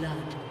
Blood.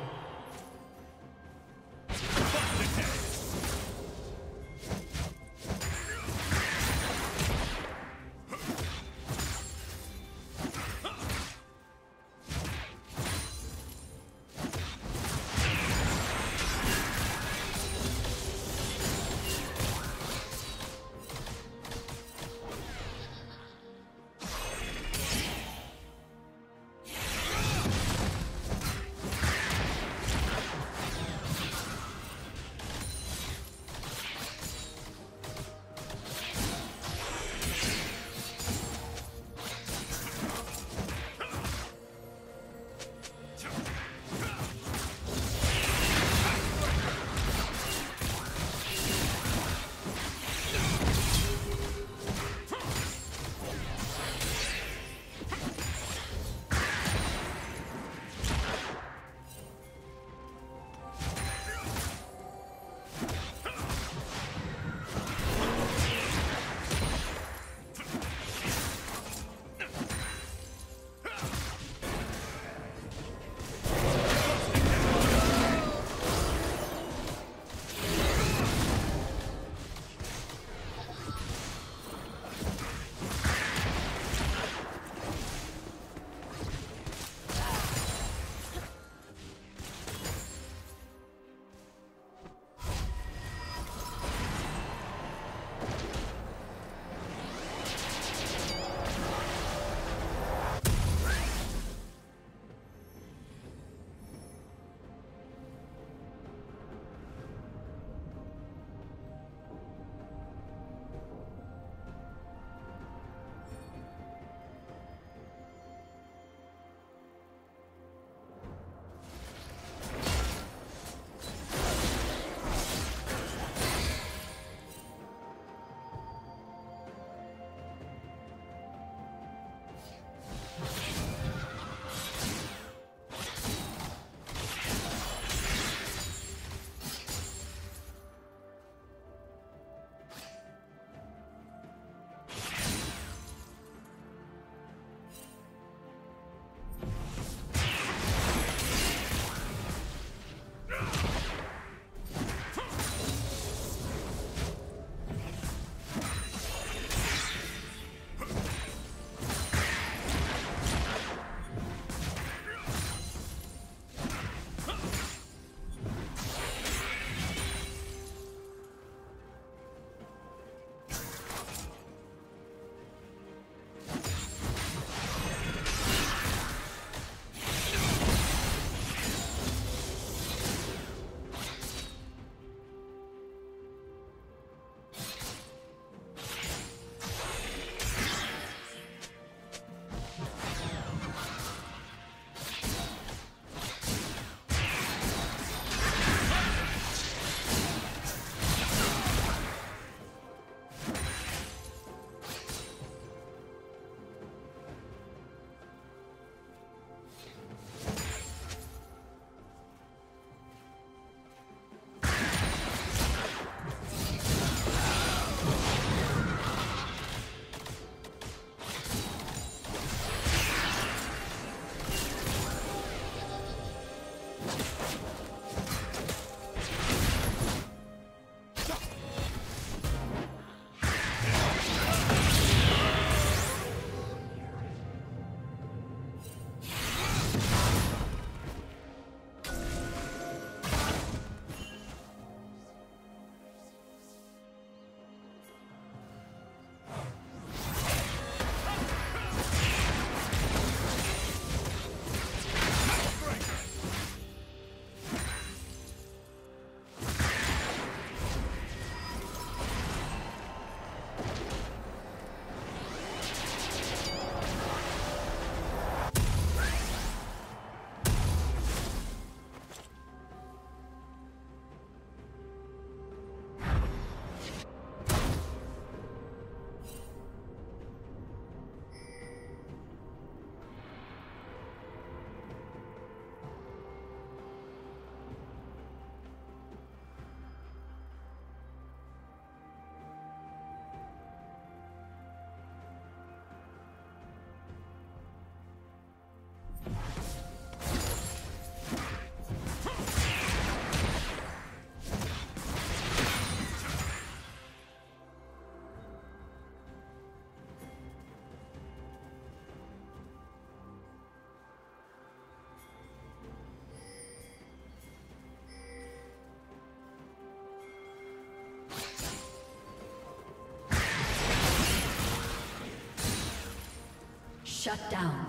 Shut down.